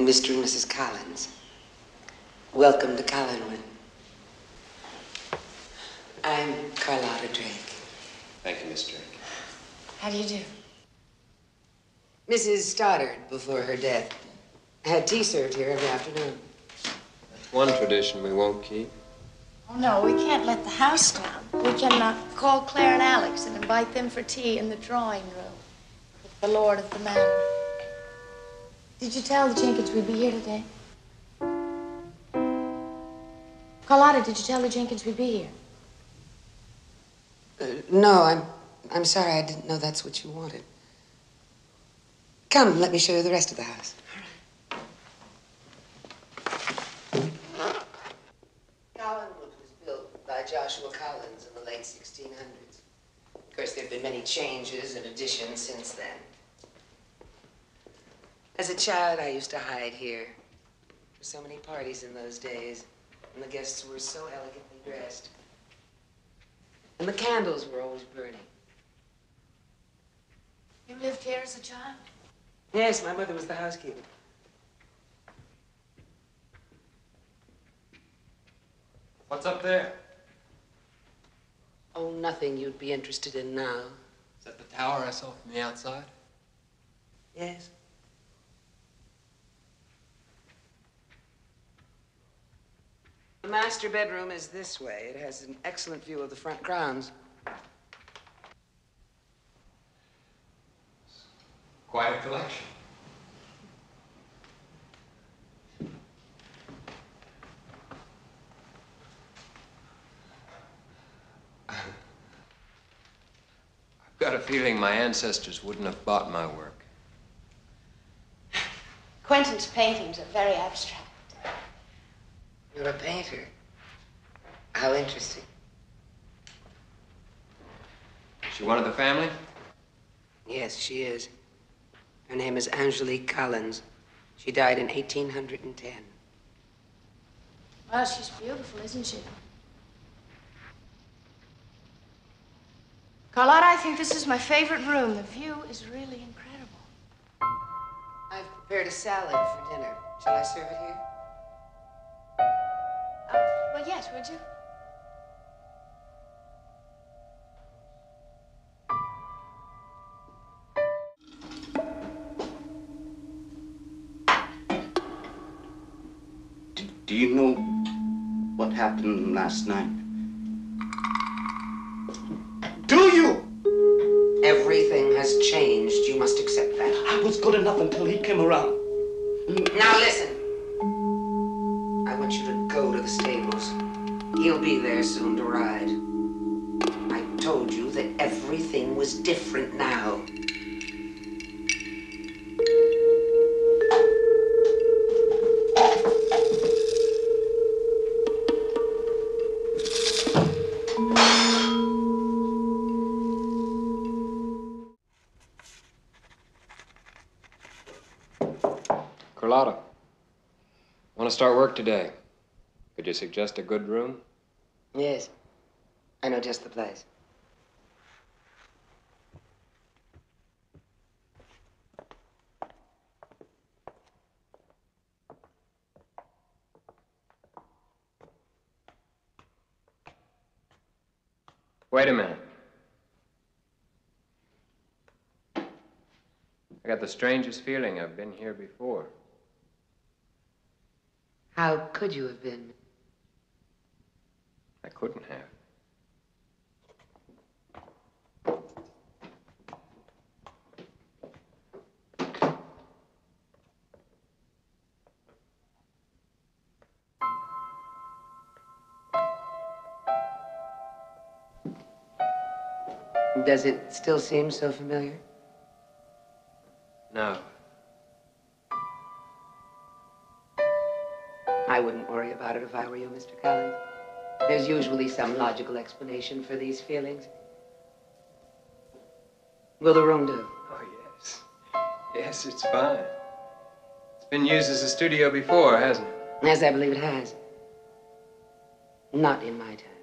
Mr. and Mrs. Collins. Welcome to Collinwood. I'm Carlotta Drake. Thank you, Miss Drake. How do you do? Mrs. Stoddard, before her death, had tea served here every afternoon. That's one tradition we won't keep. Oh, no, we can't let the house down. We can uh, call Claire and Alex and invite them for tea in the drawing room with the lord of the manor. Did you tell the Jenkins we'd be here today? Carlotta, did you tell the Jenkins we'd be here? Uh, no, I'm, I'm sorry. I didn't know that's what you wanted. Come, let me show you the rest of the house. Collinwood was built by Joshua Collins in the late 1600s. Of course, there have been many changes and additions since then. As a child, I used to hide here. There were so many parties in those days, and the guests were so elegantly dressed. And the candles were always burning. You lived here as a child? Yes, my mother was the housekeeper. What's up there? Oh, nothing you'd be interested in now. Is that the tower I saw from the outside? Yes? The master bedroom is this way. It has an excellent view of the front grounds. Quite a collection. I've got a feeling my ancestors wouldn't have bought my work. Quentin's paintings are very abstract. You're a painter. How interesting. She one of the family? Yes, she is. Her name is Angelique Collins. She died in 1810. Well, she's beautiful, isn't she? Carlotta, I think this is my favorite room. The view is really incredible. I've prepared a salad for dinner. Shall I serve it here? Well, yes, would you? Do, do you know what happened last night? Do you? Everything has changed. You must accept that. I was good enough until he came around. Now listen. Go to the stables. He'll be there soon to ride. I told you that everything was different now. Carlotta, want to start work today. Could you suggest a good room? Yes. I know just the place. Wait a minute. I got the strangest feeling I've been here before. How could you have been? I couldn't have. Does it still seem so familiar? No. I wouldn't worry about it if I were you, Mr. Collins. There's usually some logical explanation for these feelings. Will the room do? Oh, yes. Yes, it's fine. It's been used as a studio before, hasn't it? Yes, I believe it has. Not in my time.